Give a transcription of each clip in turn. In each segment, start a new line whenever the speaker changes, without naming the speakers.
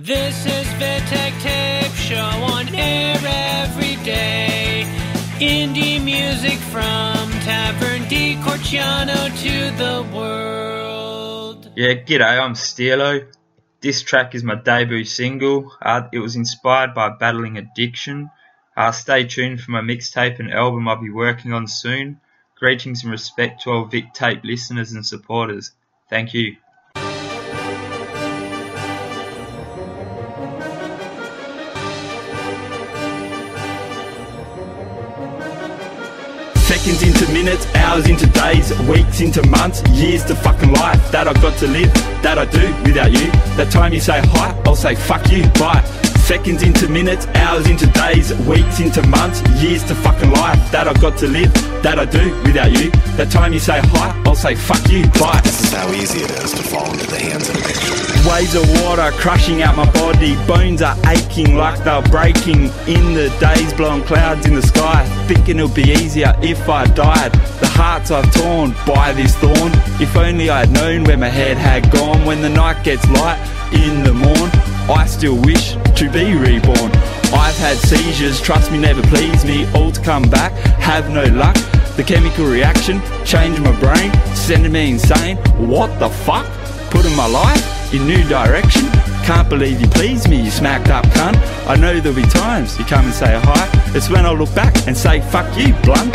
This is Vittek Tape Show on air every day. Indie music from Taverne di Corciano to the world.
Yeah, g'day, I'm Steelo. This track is my debut single. Uh, it was inspired by battling addiction. Uh, stay tuned for my mixtape and album I'll be working on soon. Greetings and respect to all Vittek Tape listeners and supporters. Thank you.
Seconds into minutes, hours into days, weeks into months, years to fucking life that I've got to live, that I do without you. That time you say hi, I'll say fuck you, bye. Seconds into minutes, hours into days, weeks into months, years to fucking life that I've got to live, that I do without you. That time you say hi, I'll say fuck you, bye.
This is how easy it is to fall into the hands of addiction.
Waves of water crushing out my body, bones are aching like they're breaking in the days, blowing clouds in the sky. Thinking it would be easier if I died. The hearts I've torn by this thorn. If only I'd known where my head had gone. When the night gets light in the morn, I still wish to be reborn. I've had seizures, trust me, never please me. All to come back, have no luck. The chemical reaction changed my brain, sending me insane. What the fuck? Putting my life in new direction. Can't believe you pleased me, you smacked up cunt. I know there'll be times you come and say hi. It's when I look back and say fuck you, blunt.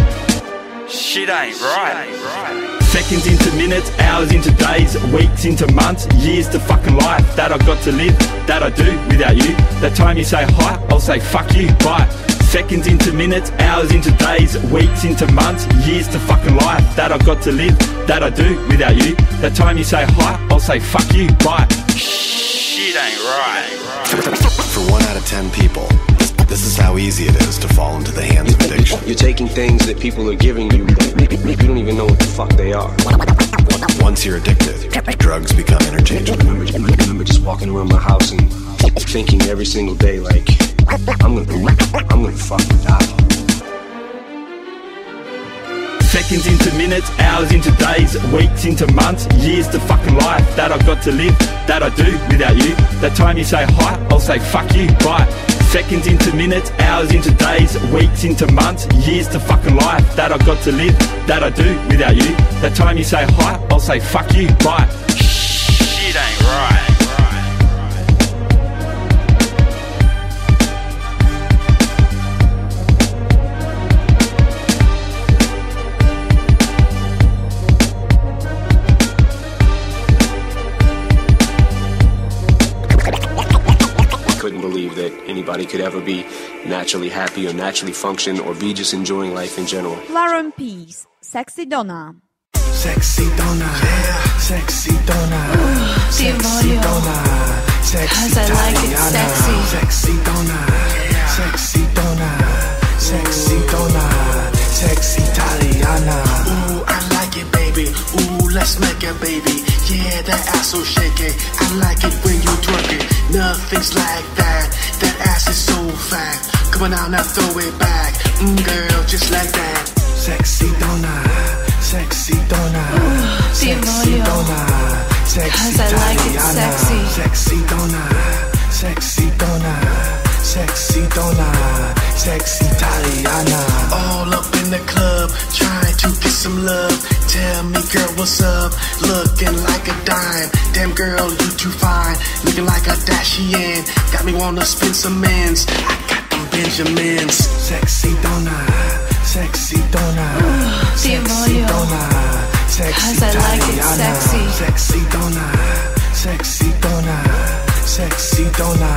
Shit ain't right. Seconds into minutes, hours into days, weeks into months, years to fucking life that I got to live, that I do without you. That time you say hi, I'll say fuck you, bye. Seconds into minutes, hours into days, weeks into months, years to fucking life that I've got to live, that I do without you. That time you say hi, I'll say fuck you, bye. Shit ain't right.
For one out of ten people, this is how easy it is to fall into the hands of addiction.
You're taking things that people are giving you. You don't even know what the fuck they are.
Once you're addicted, drugs become interchangeable.
I remember, I remember just walking around my house and thinking every single day, like, I'm gonna, I'm gonna fucking die.
Seconds into minutes, hours into days, weeks into months, years to fucking life that I've got to live, that I do without you. That time you say hi, I'll say fuck you, bye. Seconds into minutes, hours into days, weeks into months, years to fucking life that I've got to live, that I do without you. That time you say hi, I'll say fuck you, bye. Shit ain't right.
Anybody could ever be naturally happy or naturally function or be just enjoying life in general.
Laron Peace, Sexy Donna.
Sexy donna, sexy donna,
Ti voglio, cause I like it sexy.
sexy donna, sexy donna, sexy donna, sexy Italiana.
Ooh, I like it, baby. Ooh, let's make it, baby. Yeah, that ass so shaky. I like it when you twerk it. Nothing's like that. That ass is so fat. Come on now, now throw it back. Mm, girl, just like that.
Sexy donna, sexy donna,
Ti
sexy donna, sexy
cause I like it sexy.
Sexy donna, sexy donna, sexy donna, sexy Italiana.
All up in the club, trying to get some love. Tell me, girl, what's up? Looking like a dime. Damn, girl, you too like. Got me wanna spin some ends. I got them Benjamins.
Sexy donna, sexy donna, sexy donna, sexy
cause I like it sexy.
Sexy donna, sexy donna, sexy donna,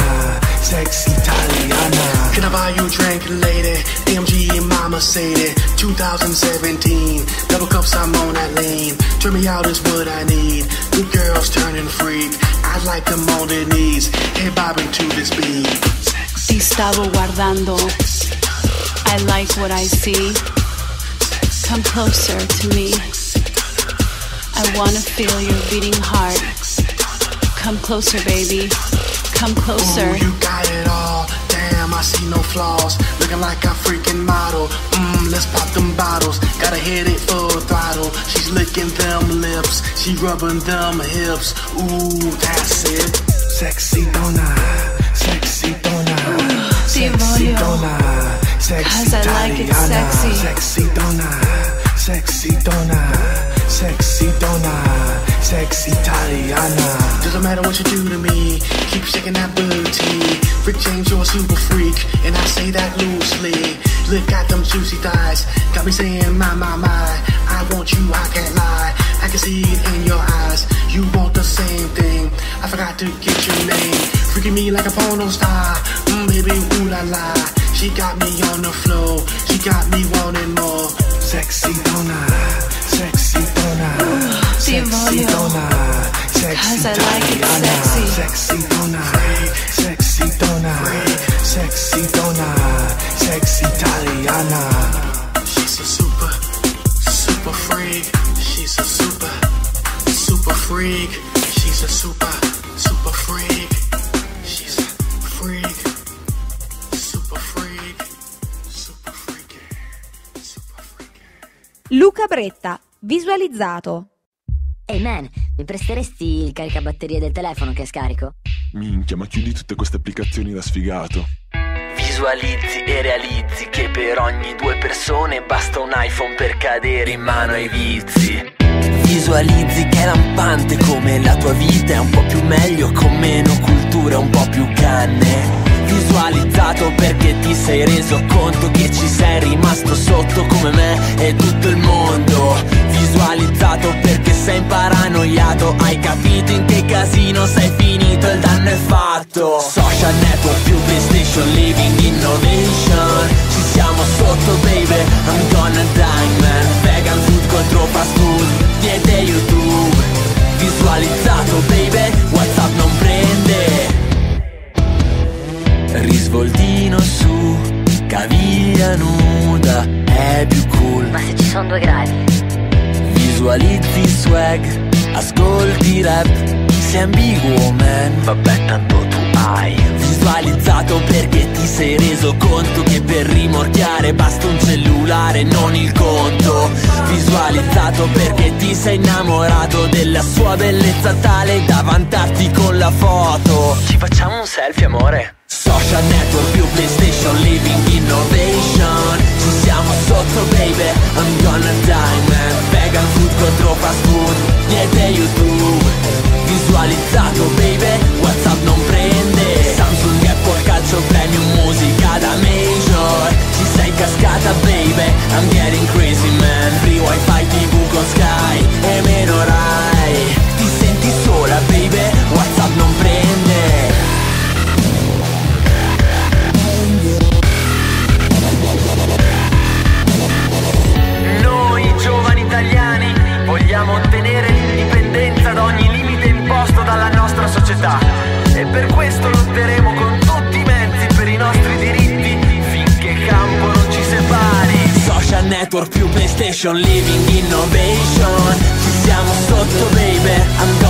sexy Italiana.
Can I buy you a drink, lady? AMG and Mama Sadie, 2017. Double cups, I'm on that lane. Turn me out is what I need. Good girls turning freak. I like them on their knees. Head bobbing to this beat.
Guardando. I like what I see. Come closer to me. I wanna feel your beating heart. Come closer, baby. Come closer.
Ooh, you got it all. Damn, I see no flaws. Looking like a freaking model. Mmm, let's pop them bottles. Gotta hit it full throttle. She's licking them lips. She rubbing them hips. Ooh, that's it.
Sexy dona, sexy
dona, sexy dona, sexy
Cause I
sexy.
Sexy dona, sexy dona sexy donna, sexy Italiana.
Doesn't matter what you do to me, keep shaking that booty. Rick James, you're a super freak, and I say that loosely. Look at them juicy thighs, got me saying my my my. I want you, I can't lie. I can see it in your eyes. You want the same thing. I forgot to get your name. Freaking me like a porno star, mm, baby, ooh la la. She got me on the floor, she got me wanting more.
Sexy donna, sexy donna,
ti
sexy
voglio.
donna, sexy
Cause I like it sexy.
Sexy donna, sexy donna, sexy donna, sexy Italiana.
She's a super, super freak. She's a super, super freak. She's a super, super freak. She's a freak. Super freak. Super freak. Super freak.
Luca Bretta, visualizzato.
Ehi man, mi presteresti il caricabatterie del telefono che è scarico?
Minchia, ma chiudi tutte queste applicazioni da sfigato.
Visualizzi e realizzi che per ogni due persone basta un iPhone per cadere in mano ai vizi. Visualizzi che è lampante come la tua vita è un po' più meglio con meno cultura, un po' più canne. Visualizzato perché ti sei reso conto che ci sei rimasto sotto come me e tutto il mondo. Visualizzato perché sei paranoiato, hai capito in che casino sei finito, il danno è fatto. Social network più PlayStation, living innovation. Ci siamo sotto baby, I'm gonna die man. Vegan food contro fast food, diete YouTube. Visualizzato baby, Whatsapp non prende. Risvoltino su, caviglia nuda, è più cool.
Ma se ci sono due gradi?
Visualizzi swag, ascolti rap, sei ambiguo man, vabbè tanto tu hai Visualizzato perché ti sei reso conto che per rimorchiare basta un cellulare, non il conto. Visualizzato perché ti sei innamorato della sua bellezza tale da vantarti con la foto. Ci facciamo un selfie amore? Social network più PlayStation, living innovation. Ci siamo sotto baby, I'm gonna die contro fast food, niente YouTube Visualizzato baby, Whatsapp non prende. Samsung, Apple, calcio, premium, musica da major. Ci sei cascata baby, I'm getting crazy man. Free wifi, network più PlayStation, living innovation. Ci siamo sotto baby, I'm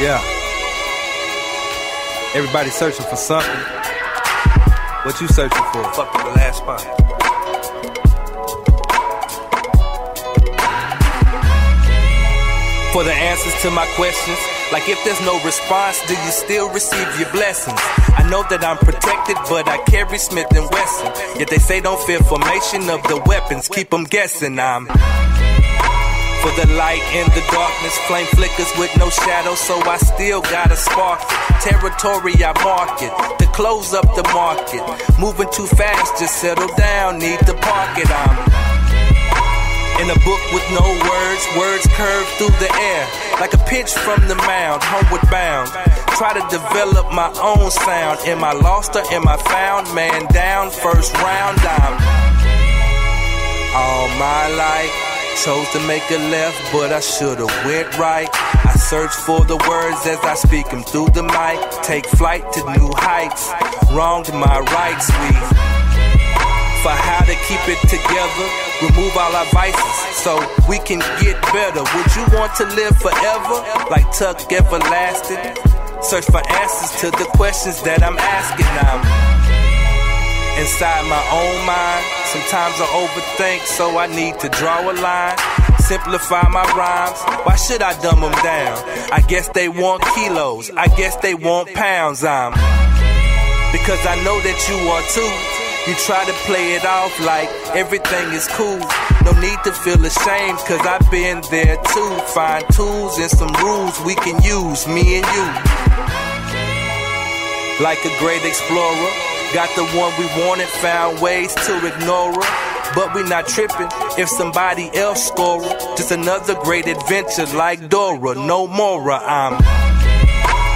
Yeah. Everybody searching for something. What you searching for? Fucking the last spot. For the answers to my questions, like if there's no response, do you still receive your blessings? I know that I'm protected, but I carry Smith and Wesson. Yet they say don't fear formation of the weapons, keep them guessing. I'm for the light in the darkness, flame flickers with no shadow, so I still gotta spark it. Territory I mark it to close up the market. Moving too fast, just settle down, need to park it. I'm in a book with no words, words curve through the air like a pitch from the mound, homeward bound. Try to develop my own sound. Am I lost or am I found? Man down, first round, I'm all my life Chose to make a left, but I should've went right. I search for the words as I speak them through the mic. Take flight to new heights. Wronged my rights, we for how to keep it together. Remove all our vices so we can get better. Would you want to live forever like Tuck Everlasting? Search for answers to the questions that I'm asking. I'm inside my own mind. Sometimes I overthink, so I need to draw a line. Simplify my rhymes. Why should I dumb them down? I guess they want kilos. I guess they want pounds. I'm because I know that you are too. You try to play it off like everything is cool. No need to feel ashamed, cause I've been there too. Find tools and some rules we can use, me and you. Like a great explorer, got the one we wanted, found ways to ignore her. But we not tripping if somebody else score her. Just another great adventure like Dora, no more. Uh, I'm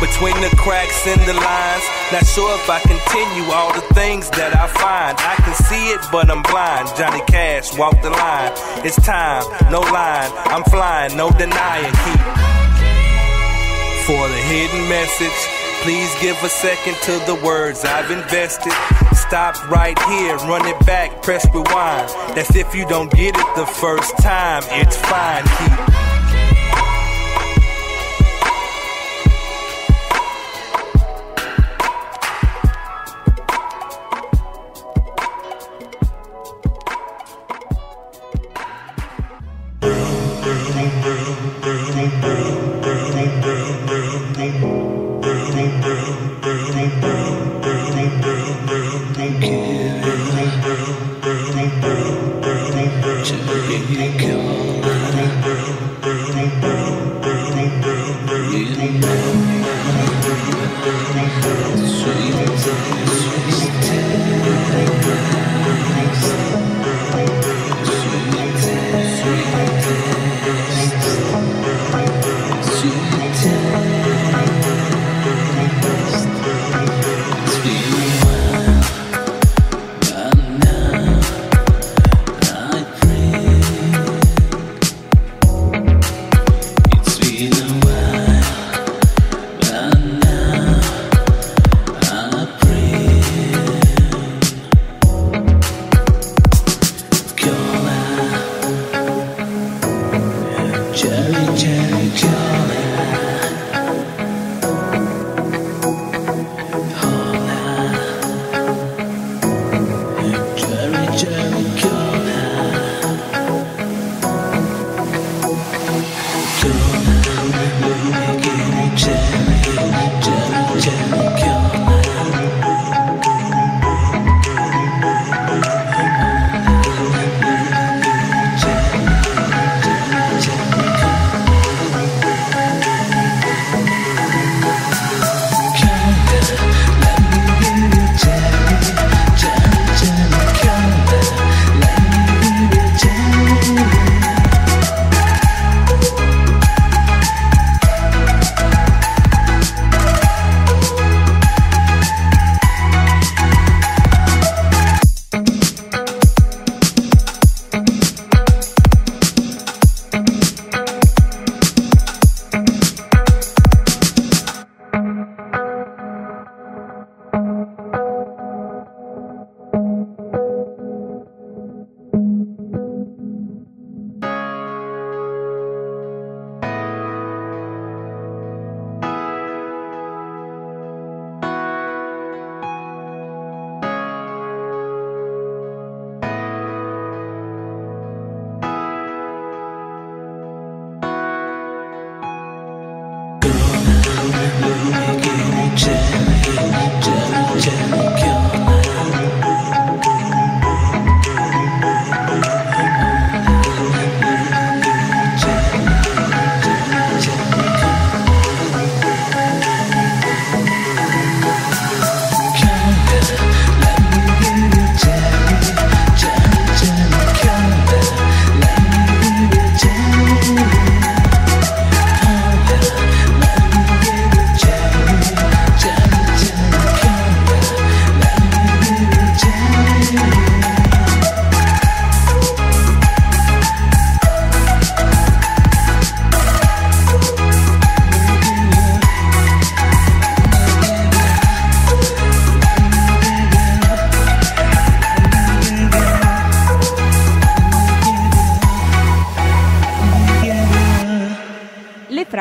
between the cracks in the lines. Not sure if I continue all the things that I find. I can see it, but I'm blind. Johnny Cash, walk the line. It's time, no line. I'm flying, no denying. Keep for the hidden message. Please give a second to the words I've invested. Stop right here, run it back, press rewind. That's if you don't get it the first time. It's fine. Keep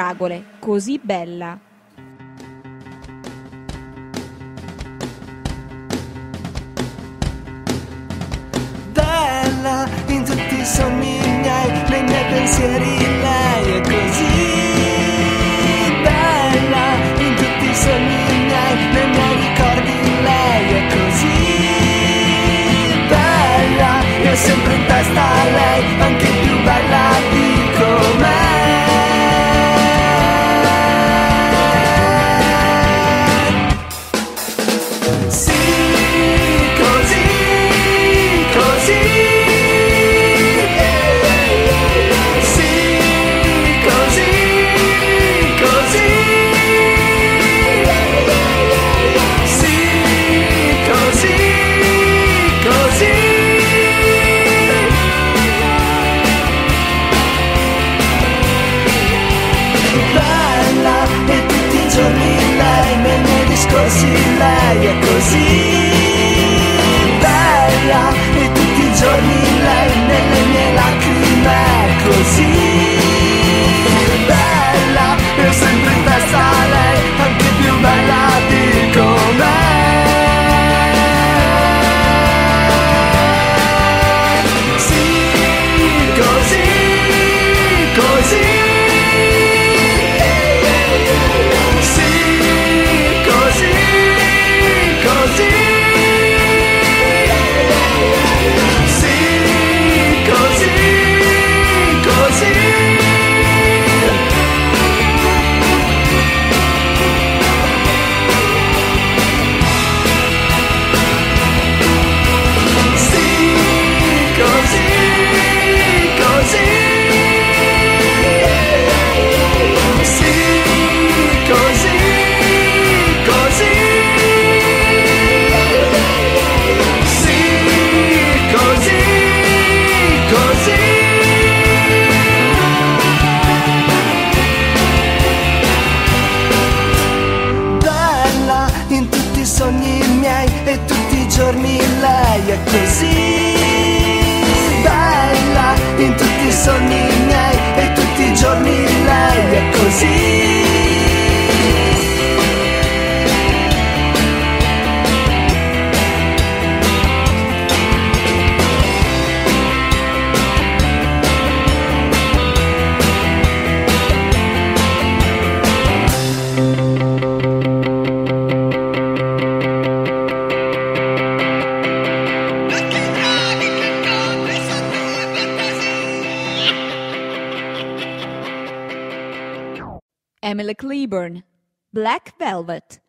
fragole, così bella.
Bella in tutti i sogni miei, nei miei pensieri lei è così. Bella in tutti i sogni miei, nei miei ricordi lei è così. Bella, io sempre in testa a lei, anche più bella
Seaburn, Black Velvet,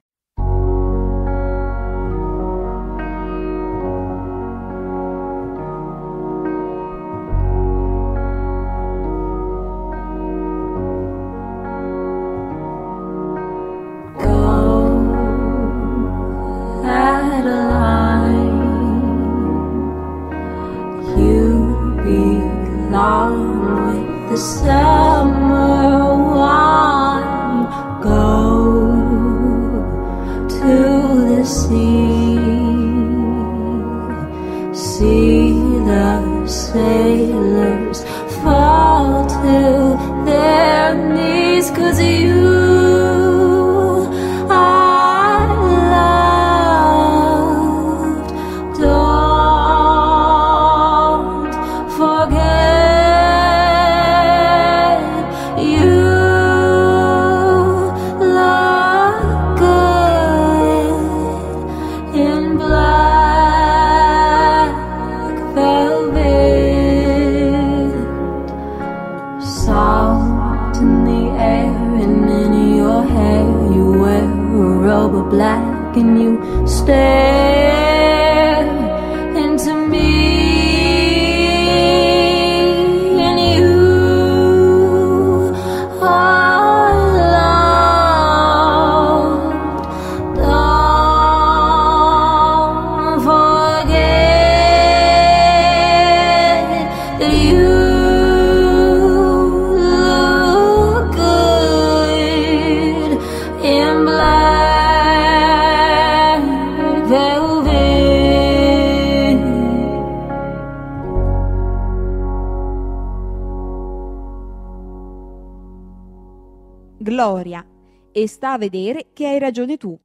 Gloria. E sta a vedere che hai ragione tu.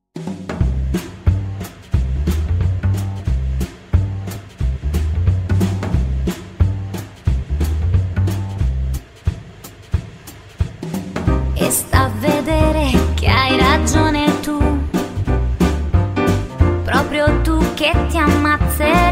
E sta a vedere che hai ragione tu. Proprio tu che ti ammazzerei.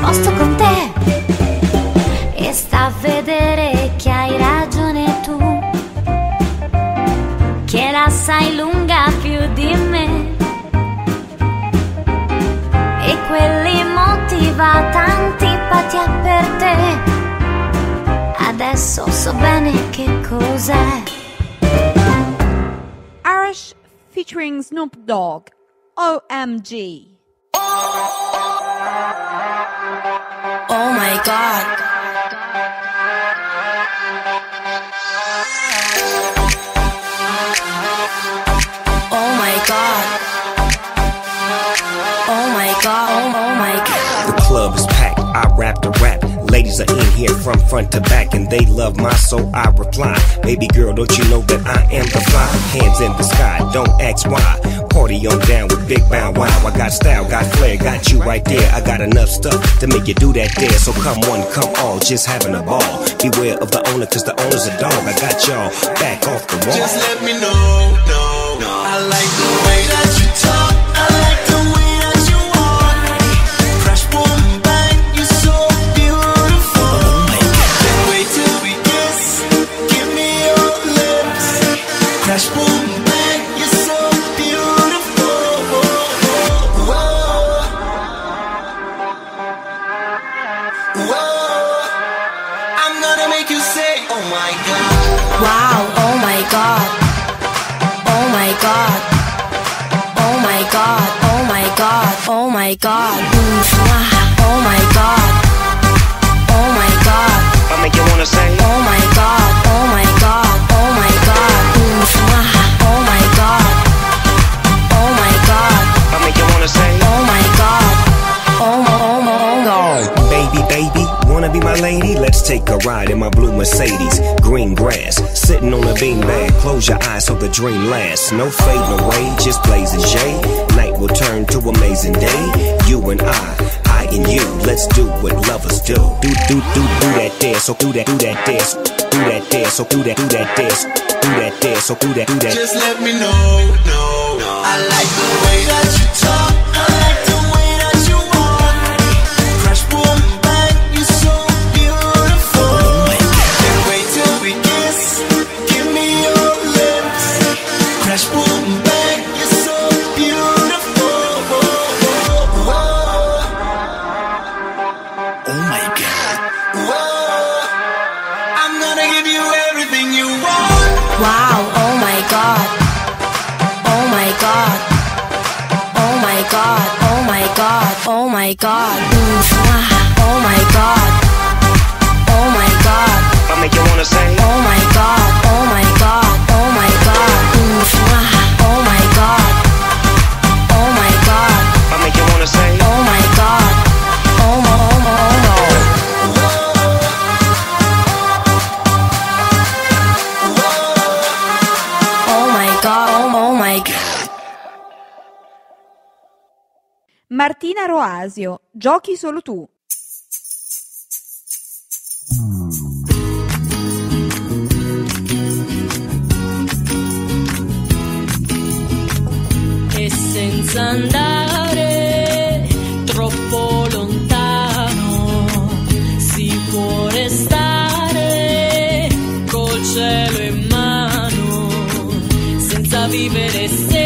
Posto con te. E sta a vedere che hai ragione tu che la sai lunga più di me e quelli motivata antipatia per te adesso so bene che cos'è
Arash featuring Snoop Dogg. OMG.
Oh my god. Oh my god. Oh my god. Oh, my god.
The club is Ladies are in here from front to back, and they love my soul. I reply, Baby girl, don't you know that I am the fly? Hands in the sky, don't ask why. Party on down with Big Bow Wow. I got style, got flair, got you right there. I got enough stuff to make you do that there. So come one, come all, just having a ball. Beware of the owner, cause the owner's a dog. I got y'all back off the wall.
Just let me know, no, no. I like the way that you talk. my god. Oh my god.
Oh my god. I make you wanna say. Oh my god. Oh my god. Oh my god. Oh my god. Oh my god.
I make you wanna say.
Oh my god. Oh my
take a ride in my blue Mercedes. Green grass, sitting on a beanbag. Close your eyes so the dream lasts. No fading away, just blazing J. Night will turn to amazing day. You and I, I and you, let's do what lovers do. Do do do do that dance, so do that do that dance, do that dance, so do that do that dance, do that dance, so do that do that.
Just let me know, no, no. I like the way that you talk.
Oh my god.
Oh my god. Oh my god.
I make you wanna say,
Oh my god. Oh my god.
Martina Roasio, giochi solo tu.
e senza andare troppo lontano si può restare col cielo in mano senza vivere seriamente